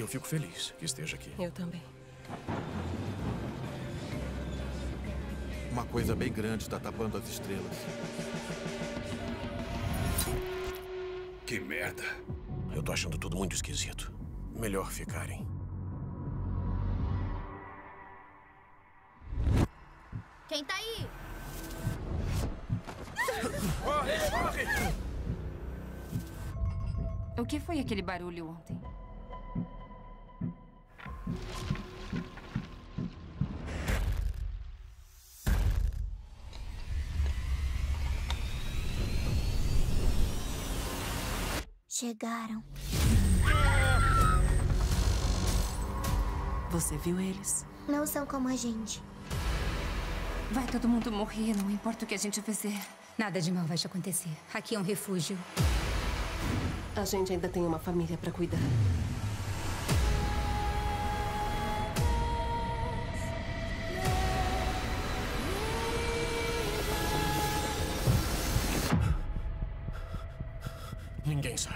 Eu fico feliz que esteja aqui. Eu também. Uma coisa bem grande está tapando as estrelas. Que merda. Eu tô achando tudo muito esquisito. Melhor ficarem. Quem tá aí? Corre, corre! O que foi aquele barulho ontem? Chegaram. Você viu eles? Não são como a gente. Vai todo mundo morrer, não importa o que a gente fizer. Nada de mal vai te acontecer. Aqui é um refúgio. A gente ainda tem uma família pra cuidar. 應驚曬